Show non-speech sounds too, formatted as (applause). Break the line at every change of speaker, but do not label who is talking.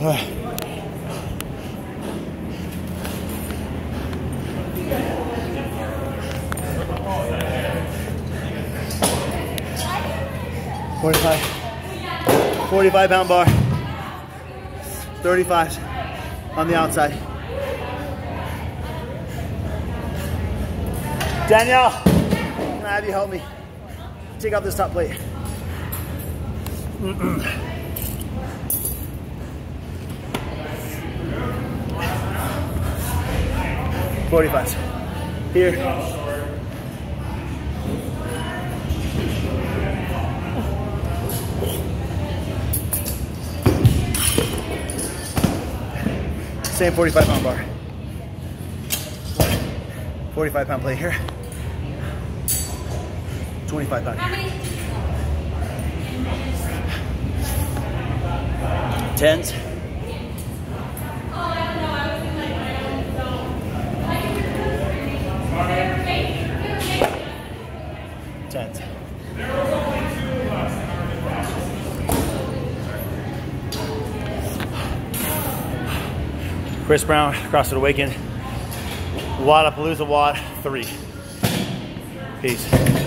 (sighs) Forty-five. Forty-five pound bar. Thirty-five on the outside. Danielle, can I have you help me take off this top plate? (clears throat) Forty-five. Here. Same 45 pound bar. 45 pound plate here. 25 pound. Tens. Chris Brown, CrossFit Awakened. Wodapalooza WOD 3. Peace.